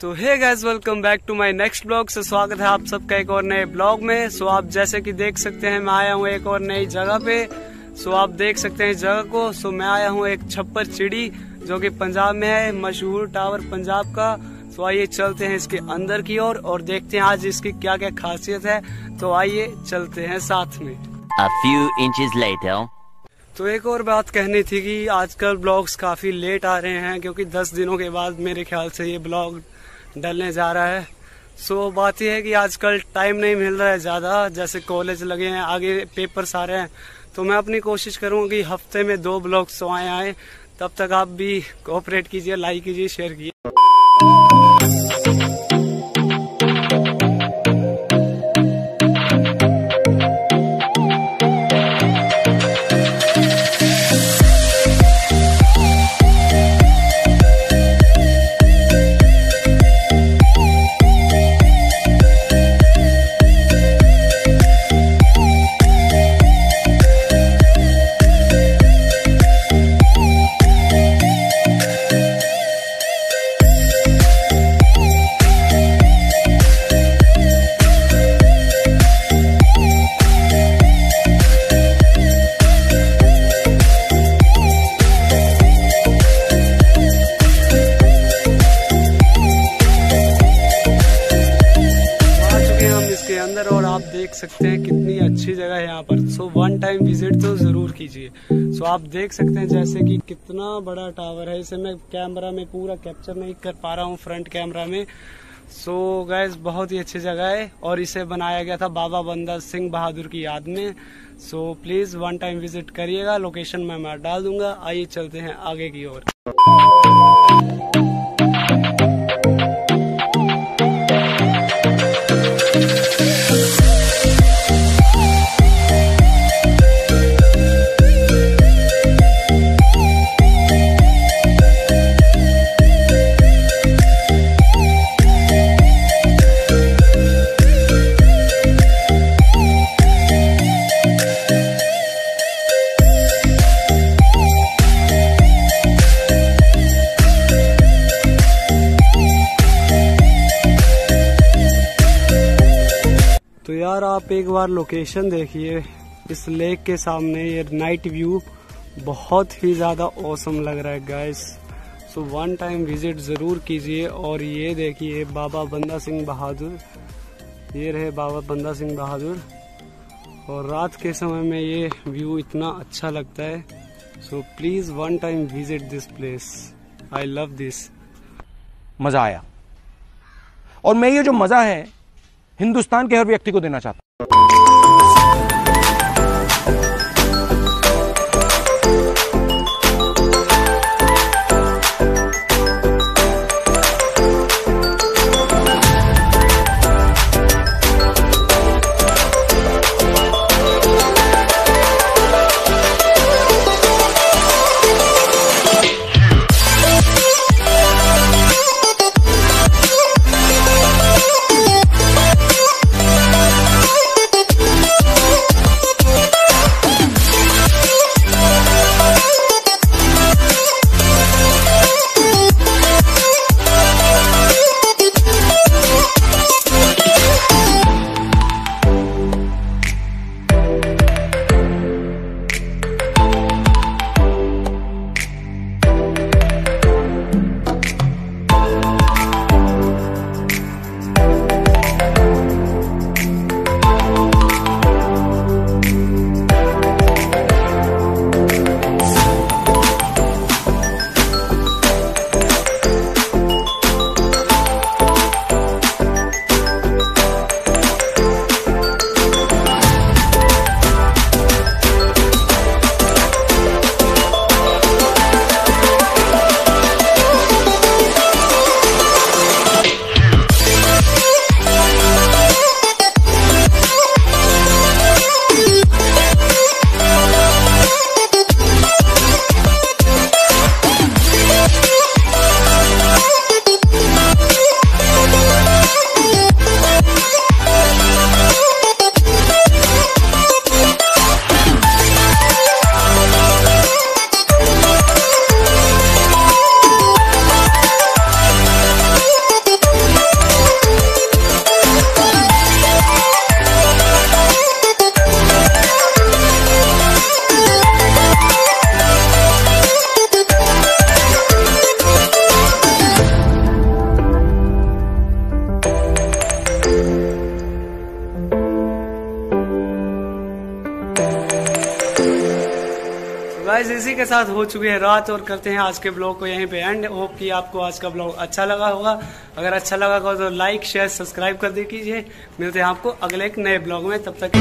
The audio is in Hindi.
तो hey guys welcome back to my next blog से स्वागत है आप सबका एक और नए ब्लॉग में. सो आप जैसे कि देख सकते हैं मैं आया हूँ एक और नई जगह पे. सो आप देख सकते हैं इस जगह को. सो मैं आया हूँ एक छप्पर चिड़ी जो कि पंजाब में है मशहूर टावर पंजाब का. सो आइए चलते हैं इसके अंदर की ओर और, और देखते हैं आज इसकी क्या क्या खासियत है. तो आइए चलते हैं साथ में. A few inches later. तो एक और बात कहनी थी कि आजकल ब्लॉग्स काफ़ी लेट आ रहे हैं, क्योंकि 10 दिनों के बाद मेरे ख्याल से ये ब्लॉग डलने जा रहा है। सो, बात यह है कि आजकल टाइम नहीं मिल रहा है ज़्यादा, जैसे कॉलेज लगे हैं, आगे पेपर्स आ रहे हैं। तो मैं अपनी कोशिश करूँगा कि हफ़्ते में दो ब्लॉग्स तो आए आए तब तक आप भी कोऑपरेट कीजिए लाइक कीजिए शेयर कीजिए। इसके अंदर और आप देख सकते हैं कितनी अच्छी जगह है यहाँ पर। सो वन टाइम विज़िट तो ज़रूर कीजिए। सो आप देख सकते हैं जैसे कि कितना बड़ा टावर है। इसे मैं कैमरा में पूरा कैप्चर नहीं कर पा रहा हूँ फ्रंट कैमरा में। सो so, गैस बहुत ही अच्छी जगह है और इसे बनाया गया था बाबा बंदा सिंह बहादुर की याद में। So please one time visit करिएगा। लोकेशन मैं मैं डाल दूँगा। आइए चलते हैं आगे की ओर। यार आप एक बार लोकेशन देखिए, इस लेक के सामने ये नाइट व्यू बहुत ही ज़्यादा औसम लग रहा है guys so one time visit ज़रूर कीजिए और ये देखिए, बाबा बंदा सिंह बहादुर. ये रहे बाबा बंदा सिंह बहादुर. और रात के समय में ये व्यू इतना अच्छा लगता है. So please one time visit this place I love this मज़ा आया। और मैं ये जो मज़ा है हिंदुस्तान के हर व्यक्ति को देना चाहता हूँ। गाइस इसी के साथ हो चुकी है रात और करते हैं आज के ब्लॉग को यहीं पे एंड होप कि आपको आज का ब्लॉग अच्छा लगा होगा। अगर अच्छा लगा होगा तो लाइक शेयर सब्सक्राइब कर दे कीजिए। मिलते हैं आपको अगले एक नए ब्लॉग में। तब तक